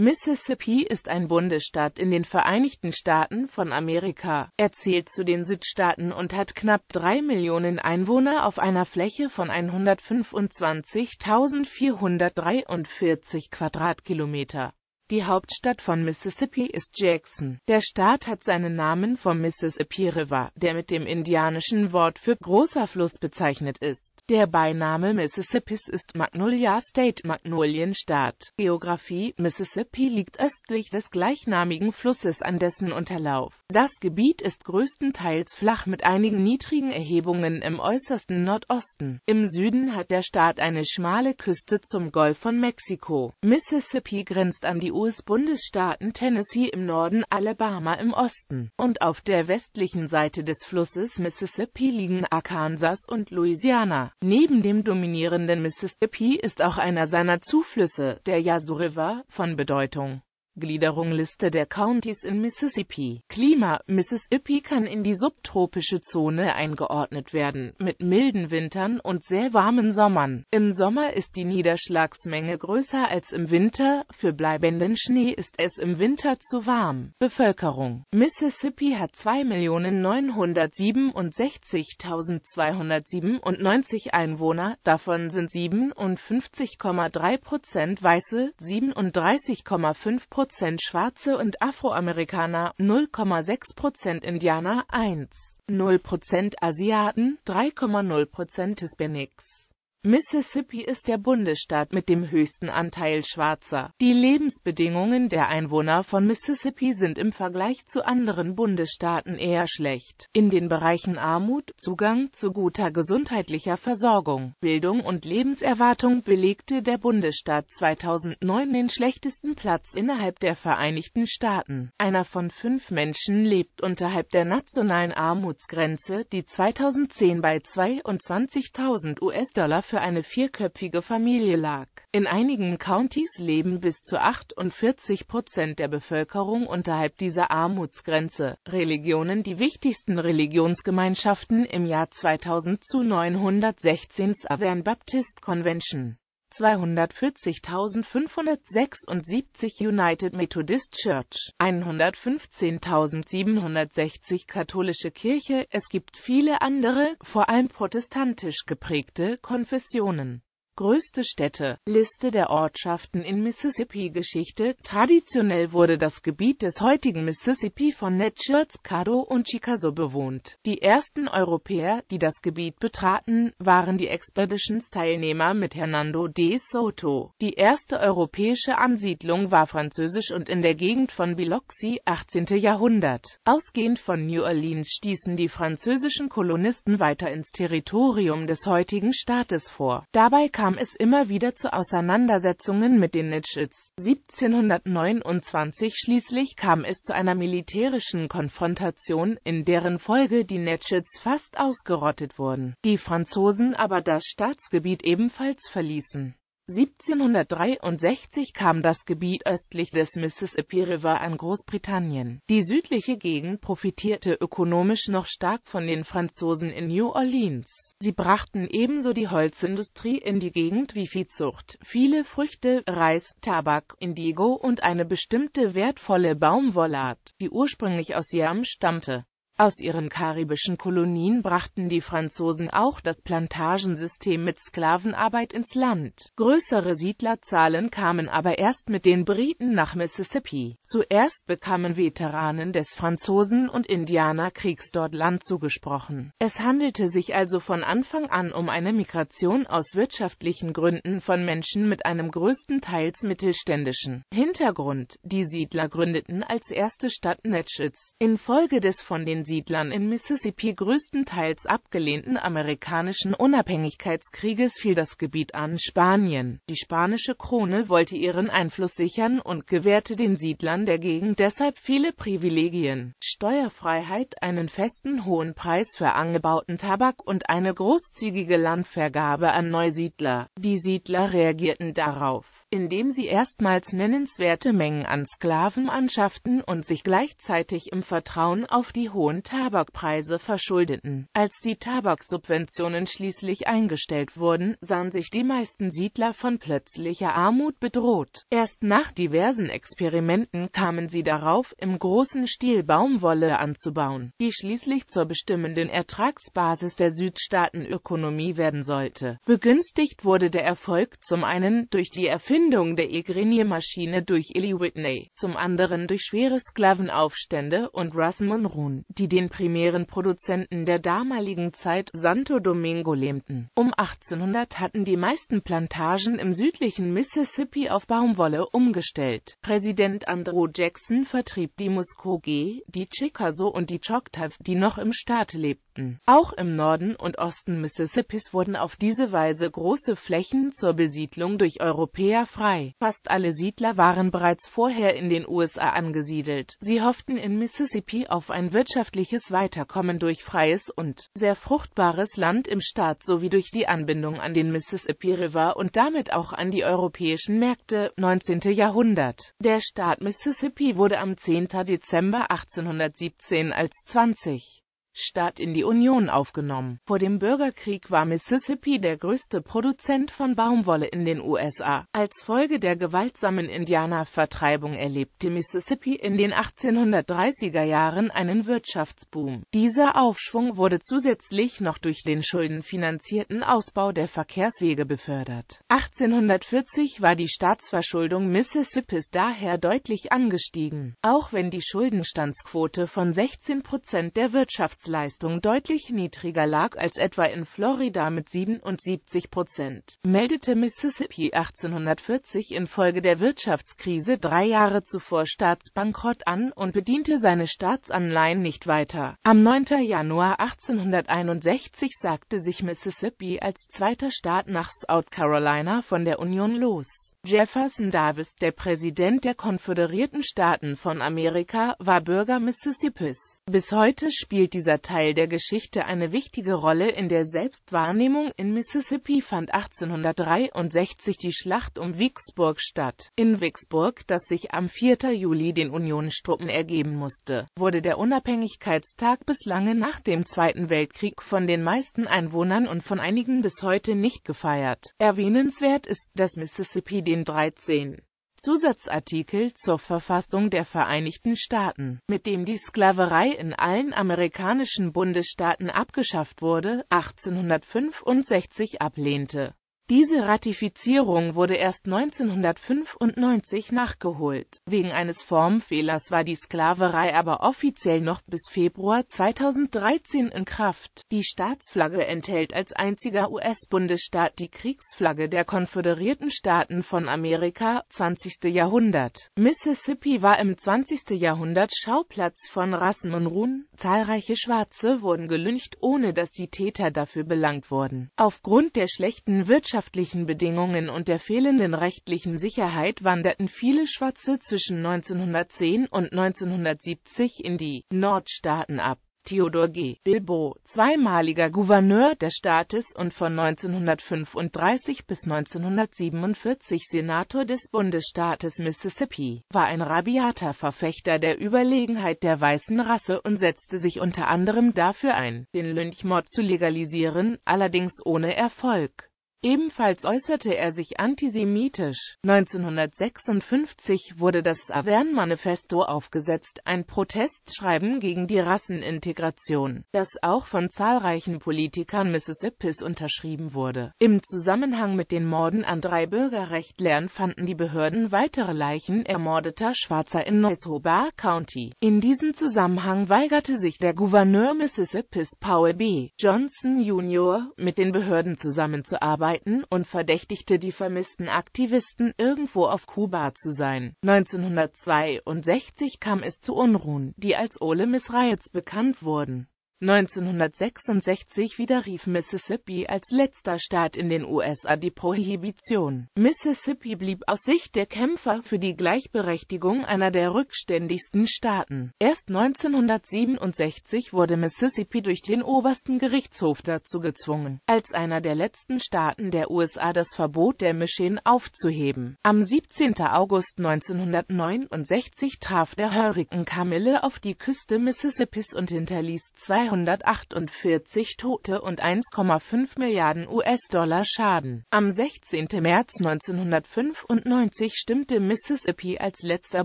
Mississippi ist ein Bundesstaat in den Vereinigten Staaten von Amerika. Er zählt zu den Südstaaten und hat knapp drei Millionen Einwohner auf einer Fläche von 125.443 Quadratkilometer die Hauptstadt von Mississippi ist Jackson. Der Staat hat seinen Namen vom Mississippi River, der mit dem indianischen Wort für großer Fluss bezeichnet ist. Der Beiname Mississippis ist Magnolia State Magnolienstaat. Geografie Mississippi liegt östlich des gleichnamigen Flusses an dessen Unterlauf. Das Gebiet ist größtenteils flach mit einigen niedrigen Erhebungen im äußersten Nordosten. Im Süden hat der Staat eine schmale Küste zum Golf von Mexiko. Mississippi grenzt an die US-Bundesstaaten Tennessee im Norden, Alabama im Osten, und auf der westlichen Seite des Flusses Mississippi liegen Arkansas und Louisiana. Neben dem dominierenden Mississippi ist auch einer seiner Zuflüsse, der Yazoo River, von Bedeutung Gliederung Liste der Countys in Mississippi Klima Mississippi kann in die subtropische Zone eingeordnet werden, mit milden Wintern und sehr warmen Sommern. Im Sommer ist die Niederschlagsmenge größer als im Winter, für bleibenden Schnee ist es im Winter zu warm. Bevölkerung Mississippi hat 2.967.297 Einwohner, davon sind 57,3 Prozent Weiße, 37,5 Prozent Schwarze und Afroamerikaner, 0,6 Prozent Indianer, 1,0 Prozent Asiaten, 3,0 Prozent Hispanics Mississippi ist der Bundesstaat mit dem höchsten Anteil Schwarzer. Die Lebensbedingungen der Einwohner von Mississippi sind im Vergleich zu anderen Bundesstaaten eher schlecht. In den Bereichen Armut, Zugang zu guter gesundheitlicher Versorgung, Bildung und Lebenserwartung belegte der Bundesstaat 2009 den schlechtesten Platz innerhalb der Vereinigten Staaten. Einer von fünf Menschen lebt unterhalb der nationalen Armutsgrenze, die 2010 bei 22.000 US-Dollar für eine vierköpfige Familie lag. In einigen Countys leben bis zu 48 Prozent der Bevölkerung unterhalb dieser Armutsgrenze. Religionen Die wichtigsten Religionsgemeinschaften im Jahr 2000 zu 916 Southern Baptist Convention 240.576 United Methodist Church, 115.760 katholische Kirche. Es gibt viele andere, vor allem protestantisch geprägte Konfessionen Größte Städte Liste der Ortschaften in Mississippi-Geschichte Traditionell wurde das Gebiet des heutigen Mississippi von Natchez, Caddo und Chickasaw bewohnt. Die ersten Europäer, die das Gebiet betraten, waren die Expeditions-Teilnehmer mit Hernando de Soto. Die erste europäische Ansiedlung war französisch und in der Gegend von Biloxi, 18. Jahrhundert. Ausgehend von New Orleans stießen die französischen Kolonisten weiter ins Territorium des heutigen Staates vor. Dabei kam kam es immer wieder zu Auseinandersetzungen mit den Nitschits. 1729 schließlich kam es zu einer militärischen Konfrontation, in deren Folge die Nitschits fast ausgerottet wurden, die Franzosen aber das Staatsgebiet ebenfalls verließen 1763 kam das Gebiet östlich des Mississippi River an Großbritannien. Die südliche Gegend profitierte ökonomisch noch stark von den Franzosen in New Orleans. Sie brachten ebenso die Holzindustrie in die Gegend wie Viehzucht, viele Früchte, Reis, Tabak, Indigo und eine bestimmte wertvolle Baumwollart, die ursprünglich aus Yam stammte. Aus ihren karibischen Kolonien brachten die Franzosen auch das Plantagensystem mit Sklavenarbeit ins Land. Größere Siedlerzahlen kamen aber erst mit den Briten nach Mississippi. Zuerst bekamen Veteranen des Franzosen- und Indianerkriegs dort Land zugesprochen. Es handelte sich also von Anfang an um eine Migration aus wirtschaftlichen Gründen von Menschen mit einem größtenteils mittelständischen Hintergrund. Die Siedler gründeten als erste Stadt Natchez. Infolge des von den Siedlern in Mississippi größtenteils abgelehnten amerikanischen Unabhängigkeitskrieges fiel das Gebiet an Spanien. Die spanische Krone wollte ihren Einfluss sichern und gewährte den Siedlern der Gegend deshalb viele Privilegien, Steuerfreiheit, einen festen hohen Preis für angebauten Tabak und eine großzügige Landvergabe an Neusiedler. Die Siedler reagierten darauf indem sie erstmals nennenswerte Mengen an Sklaven anschafften und sich gleichzeitig im Vertrauen auf die hohen Tabakpreise verschuldeten. Als die Tabaksubventionen schließlich eingestellt wurden, sahen sich die meisten Siedler von plötzlicher Armut bedroht. Erst nach diversen Experimenten kamen sie darauf, im großen Stil Baumwolle anzubauen, die schließlich zur bestimmenden Ertragsbasis der Südstaatenökonomie werden sollte. Begünstigt wurde der Erfolg zum einen durch die Erfindung der Egrenier-Maschine durch Eli Whitney, zum anderen durch schwere Sklavenaufstände und Russell Monroe, die den primären Produzenten der damaligen Zeit, Santo Domingo, lähmten. Um 1800 hatten die meisten Plantagen im südlichen Mississippi auf Baumwolle umgestellt. Präsident Andrew Jackson vertrieb die Muskogee, die Chickasaw und die Choctaw, die noch im Staat lebten. Auch im Norden und Osten Mississippis wurden auf diese Weise große Flächen zur Besiedlung durch Europäer frei. Fast alle Siedler waren bereits vorher in den USA angesiedelt. Sie hofften in Mississippi auf ein wirtschaftliches Weiterkommen durch freies und sehr fruchtbares Land im Staat sowie durch die Anbindung an den Mississippi River und damit auch an die europäischen Märkte. 19. Jahrhundert. Der Staat Mississippi wurde am 10. Dezember 1817 als 20 Staat in die Union aufgenommen. Vor dem Bürgerkrieg war Mississippi der größte Produzent von Baumwolle in den USA. Als Folge der gewaltsamen Indianervertreibung erlebte Mississippi in den 1830er Jahren einen Wirtschaftsboom. Dieser Aufschwung wurde zusätzlich noch durch den schuldenfinanzierten Ausbau der Verkehrswege befördert. 1840 war die Staatsverschuldung Mississippis daher deutlich angestiegen. Auch wenn die Schuldenstandsquote von 16 Prozent der Wirtschafts Wirtschaftsleistung deutlich niedriger lag als etwa in Florida mit 77 Prozent, meldete Mississippi 1840 infolge der Wirtschaftskrise drei Jahre zuvor Staatsbankrott an und bediente seine Staatsanleihen nicht weiter. Am 9. Januar 1861 sagte sich Mississippi als zweiter Staat nach South Carolina von der Union los. Jefferson Davis, der Präsident der Konföderierten Staaten von Amerika, war Bürger Mississippis. Bis heute spielt dieser Teil der Geschichte eine wichtige Rolle in der Selbstwahrnehmung. In Mississippi fand 1863 die Schlacht um Vicksburg statt. In Vicksburg, das sich am 4. Juli den Unionstruppen ergeben musste, wurde der Unabhängigkeitstag bis lange nach dem Zweiten Weltkrieg von den meisten Einwohnern und von einigen bis heute nicht gefeiert. Erwähnenswert ist, dass Mississippi den 13 Zusatzartikel zur Verfassung der Vereinigten Staaten, mit dem die Sklaverei in allen amerikanischen Bundesstaaten abgeschafft wurde, 1865 ablehnte diese Ratifizierung wurde erst 1995 nachgeholt. Wegen eines Formfehlers war die Sklaverei aber offiziell noch bis Februar 2013 in Kraft. Die Staatsflagge enthält als einziger US-Bundesstaat die Kriegsflagge der Konföderierten Staaten von Amerika. 20. Jahrhundert Mississippi war im 20. Jahrhundert Schauplatz von Rassenunruhen. Zahlreiche Schwarze wurden gelyncht, ohne dass die Täter dafür belangt wurden. Aufgrund der schlechten Wirtschaft wirtschaftlichen Bedingungen und der fehlenden rechtlichen Sicherheit wanderten viele Schwarze zwischen 1910 und 1970 in die Nordstaaten ab. Theodor G. Bilbo, zweimaliger Gouverneur des Staates und von 1935 bis 1947 Senator des Bundesstaates Mississippi, war ein rabiater Verfechter der Überlegenheit der weißen Rasse und setzte sich unter anderem dafür ein, den Lynchmord zu legalisieren, allerdings ohne Erfolg. Ebenfalls äußerte er sich antisemitisch. 1956 wurde das Southern-Manifesto aufgesetzt, ein Protestschreiben gegen die Rassenintegration, das auch von zahlreichen Politikern Mississippis unterschrieben wurde. Im Zusammenhang mit den Morden an drei Bürgerrechtlern fanden die Behörden weitere Leichen ermordeter Schwarzer in Neshoba County. In diesem Zusammenhang weigerte sich der Gouverneur Mississippis Paul B. Johnson Jr. mit den Behörden zusammenzuarbeiten arbeiten und verdächtigte die vermissten Aktivisten, irgendwo auf Kuba zu sein. 1962 kam es zu Unruhen, die als Ole Miss Riots bekannt wurden 1966 widerrief Mississippi als letzter Staat in den USA die Prohibition. Mississippi blieb aus Sicht der Kämpfer für die Gleichberechtigung einer der rückständigsten Staaten. Erst 1967 wurde Mississippi durch den obersten Gerichtshof dazu gezwungen, als einer der letzten Staaten der USA das Verbot der Machine aufzuheben. Am 17. August 1969 traf der Hurrikan Camille auf die Küste Mississippis und hinterließ 248 Tote und 1,5 Milliarden US-Dollar Schaden. Am 16. März 1995 stimmte Mississippi als letzter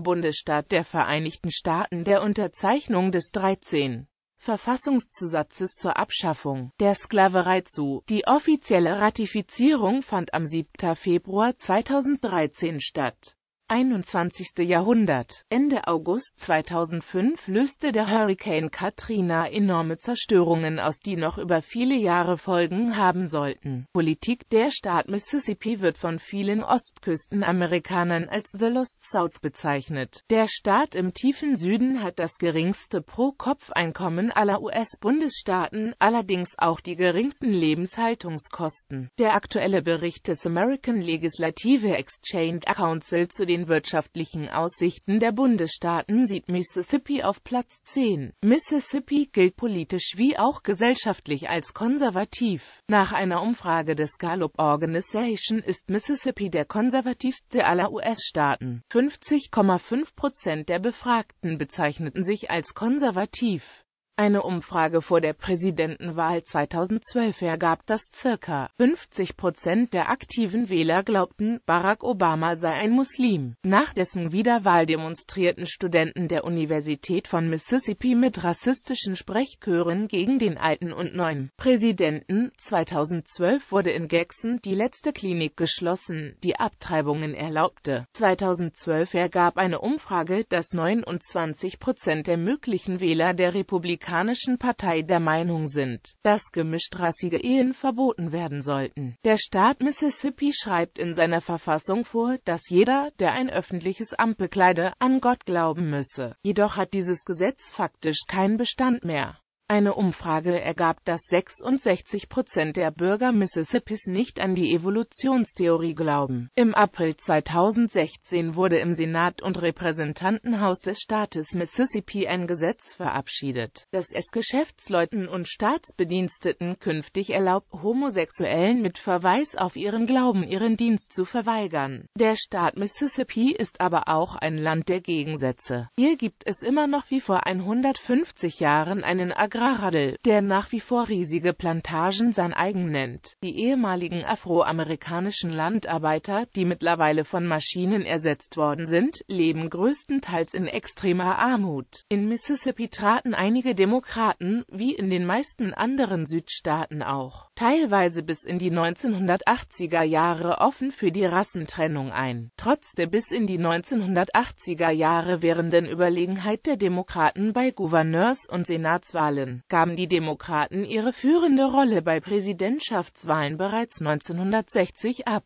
Bundesstaat der Vereinigten Staaten der Unterzeichnung des 13. Verfassungszusatzes zur Abschaffung der Sklaverei zu. Die offizielle Ratifizierung fand am 7. Februar 2013 statt 21. Jahrhundert. Ende August 2005 löste der Hurrikan Katrina enorme Zerstörungen aus, die noch über viele Jahre Folgen haben sollten. Politik Der Staat Mississippi wird von vielen Ostküstenamerikanern als The Lost South bezeichnet. Der Staat im tiefen Süden hat das geringste Pro-Kopf-Einkommen aller US-Bundesstaaten, allerdings auch die geringsten Lebenshaltungskosten. Der aktuelle Bericht des American Legislative Exchange Council zu den wirtschaftlichen Aussichten der Bundesstaaten sieht Mississippi auf Platz 10. Mississippi gilt politisch wie auch gesellschaftlich als konservativ. Nach einer Umfrage des Gallup Organization ist Mississippi der konservativste aller US-Staaten. 50,5 Prozent der Befragten bezeichneten sich als konservativ. Eine Umfrage vor der Präsidentenwahl 2012 ergab, dass circa 50 Prozent der aktiven Wähler glaubten, Barack Obama sei ein Muslim. Nach dessen Wiederwahl demonstrierten Studenten der Universität von Mississippi mit rassistischen Sprechchören gegen den alten und neuen Präsidenten. 2012 wurde in Jackson die letzte Klinik geschlossen, die Abtreibungen erlaubte. 2012 ergab eine Umfrage, dass 29 Prozent der möglichen Wähler der Republik Republikanischen Partei der Meinung sind, dass gemischtrassige Ehen verboten werden sollten. Der Staat Mississippi schreibt in seiner Verfassung vor, dass jeder, der ein öffentliches Amt bekleide, an Gott glauben müsse. Jedoch hat dieses Gesetz faktisch keinen Bestand mehr. Eine Umfrage ergab, dass 66 Prozent der Bürger Mississippis nicht an die Evolutionstheorie glauben. Im April 2016 wurde im Senat und Repräsentantenhaus des Staates Mississippi ein Gesetz verabschiedet, das es Geschäftsleuten und Staatsbediensteten künftig erlaubt, Homosexuellen mit Verweis auf ihren Glauben ihren Dienst zu verweigern. Der Staat Mississippi ist aber auch ein Land der Gegensätze. Hier gibt es immer noch wie vor 150 Jahren einen Agrarhandel, der nach wie vor riesige Plantagen sein eigen nennt. Die ehemaligen afroamerikanischen Landarbeiter, die mittlerweile von Maschinen ersetzt worden sind, leben größtenteils in extremer Armut. In Mississippi traten einige Demokraten, wie in den meisten anderen Südstaaten auch, teilweise bis in die 1980er Jahre offen für die Rassentrennung ein. Trotz der bis in die 1980er Jahre währenden Überlegenheit der Demokraten bei Gouverneurs- und Senatswahlen Wahlen gaben die Demokraten ihre führende Rolle bei Präsidentschaftswahlen bereits 1960 ab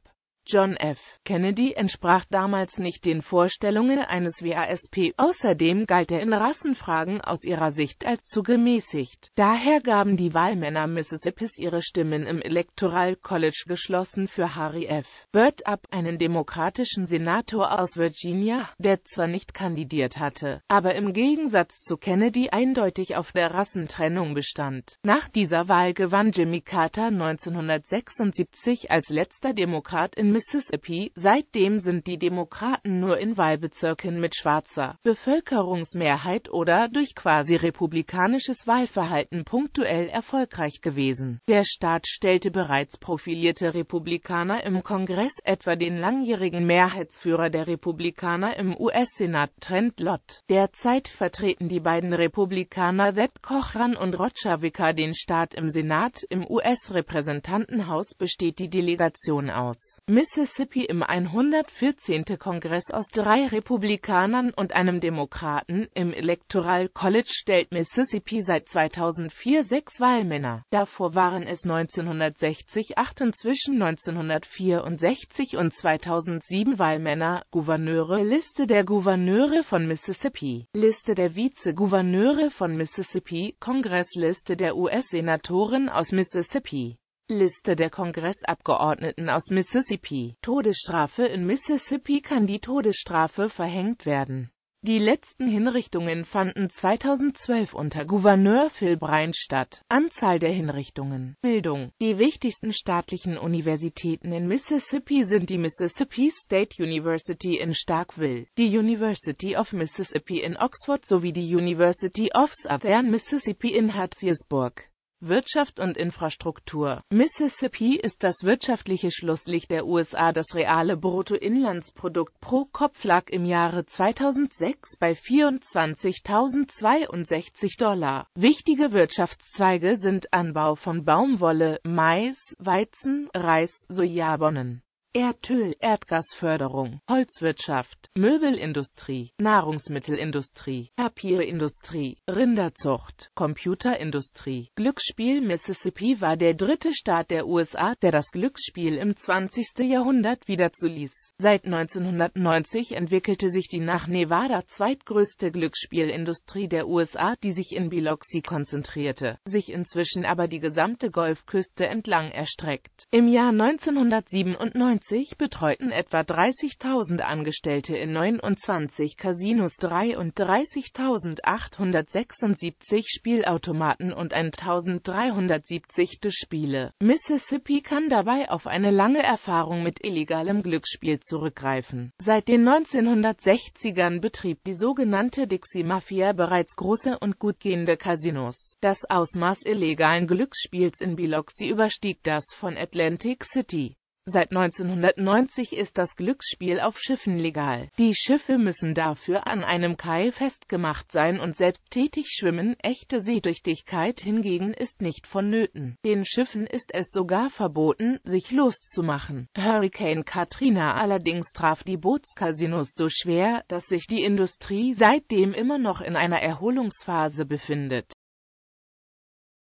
John F. Kennedy entsprach damals nicht den Vorstellungen eines WASP. Außerdem galt er in Rassenfragen aus ihrer Sicht als zu gemäßigt. Daher gaben die Wahlmänner Mississippis ihre Stimmen im Electoral College geschlossen für Harry F. Byrd ab, einen demokratischen Senator aus Virginia, der zwar nicht kandidiert hatte, aber im Gegensatz zu Kennedy eindeutig auf der Rassentrennung bestand. Nach dieser Wahl gewann Jimmy Carter 1976 als letzter Demokrat in Mississippi. Seitdem sind die Demokraten nur in Wahlbezirken mit schwarzer Bevölkerungsmehrheit oder durch quasi republikanisches Wahlverhalten punktuell erfolgreich gewesen. Der Staat stellte bereits profilierte Republikaner im Kongress, etwa den langjährigen Mehrheitsführer der Republikaner im US-Senat Trent Lott. Derzeit vertreten die beiden Republikaner Seth Cochran und Roger Wicker den Staat im Senat. Im US-Repräsentantenhaus besteht die Delegation aus Mississippi im 114. Kongress aus drei Republikanern und einem Demokraten. Im Electoral College stellt Mississippi seit 2004 sechs Wahlmänner. Davor waren es 1960 acht und zwischen 1964 und 2007 Wahlmänner. Gouverneure Liste der Gouverneure von Mississippi Liste der Vize-Gouverneure von Mississippi Kongressliste der US-Senatoren aus Mississippi Liste der Kongressabgeordneten aus Mississippi Todesstrafe In Mississippi kann die Todesstrafe verhängt werden. Die letzten Hinrichtungen fanden 2012 unter Gouverneur Phil Bryant statt. Anzahl der Hinrichtungen Bildung Die wichtigsten staatlichen Universitäten in Mississippi sind die Mississippi State University in Starkville, die University of Mississippi in Oxford sowie die University of Southern Mississippi in Hattiesburg Wirtschaft und Infrastruktur Mississippi ist das wirtschaftliche Schlusslicht der USA. Das reale Bruttoinlandsprodukt pro Kopf lag im Jahre 2006 bei 24.062 Dollar. Wichtige Wirtschaftszweige sind Anbau von Baumwolle, Mais, Weizen, Reis, Sojabohnen Erdöl, Erdgasförderung, Holzwirtschaft, Möbelindustrie, Nahrungsmittelindustrie, Papierindustrie, Rinderzucht, Computerindustrie. Glücksspiel Mississippi war der dritte Staat der USA, der das Glücksspiel im 20. Jahrhundert wieder zuließ. Seit 1990 entwickelte sich die nach Nevada zweitgrößte Glücksspielindustrie der USA, die sich in Biloxi konzentrierte, sich inzwischen aber die gesamte Golfküste entlang erstreckt. Im Jahr 1997 1990 betreuten etwa 30.000 Angestellte in 29 Casinos 33.876 Spielautomaten und 1.370 Spiele. Mississippi kann dabei auf eine lange Erfahrung mit illegalem Glücksspiel zurückgreifen. Seit den 1960ern betrieb die sogenannte Dixie Mafia bereits große und gut gehende Casinos. Das Ausmaß illegalen Glücksspiels in Biloxi überstieg das von Atlantic City. Seit 1990 ist das Glücksspiel auf Schiffen legal. Die Schiffe müssen dafür an einem Kai festgemacht sein und selbst tätig schwimmen. Echte Seetüchtigkeit hingegen ist nicht vonnöten. Den Schiffen ist es sogar verboten, sich loszumachen. Hurricane Katrina allerdings traf die Bootscasinos so schwer, dass sich die Industrie seitdem immer noch in einer Erholungsphase befindet.